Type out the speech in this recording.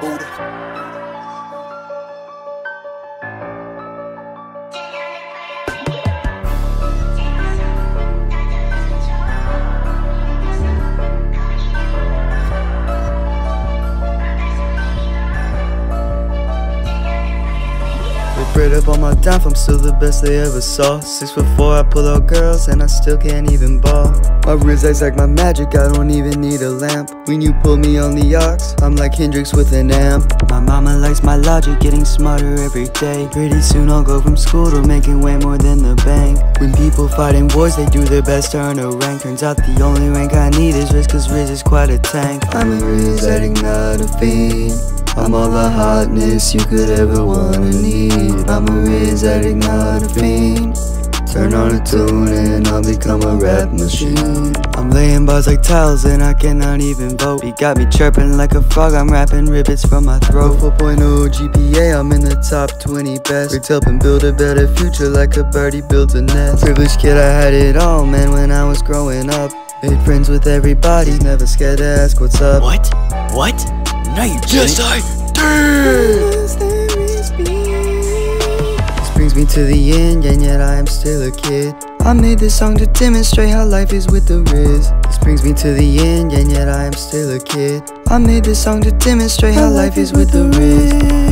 booty. Bread up on my dime, I'm still the best they ever saw. Six foot four, I pull out girls, and I still can't even ball. My wrist acts like my magic, I don't even need a lamp. When you pull me on the ox, I'm like Hendrix with an amp. My mama likes my logic, getting smarter every day. Pretty soon I'll go from school to making way more than the bank. When people fight in wars, they do their best to earn a rank. Turns out the only rank I need is Rizz, cause Rizz is quite a tank. I'm a Rizz addict, not a fiend. I'm all the hotness you could ever wanna need. I'm a Rizz addict, not a fiend. Turn on a tune and I'll become a rap machine. I'm laying bars like tiles and I cannot even vote. He got me chirping like a frog, I'm rapping ribbits from my throat. 4.0 GPA, I'm in the top 20 best. Rigged helping build a better future like a birdie builds a nest. Privileged kid, I had it all, man, when I was growing up. Made friends with everybody, never scared to ask what's up. What? What? No, you Yes, I did! This brings me to the end, and yet I am still a kid. I made this song to demonstrate how life is with the Rizz. This brings me to the end, and yet I am still a kid. I made this song to demonstrate how life is with the Rizz.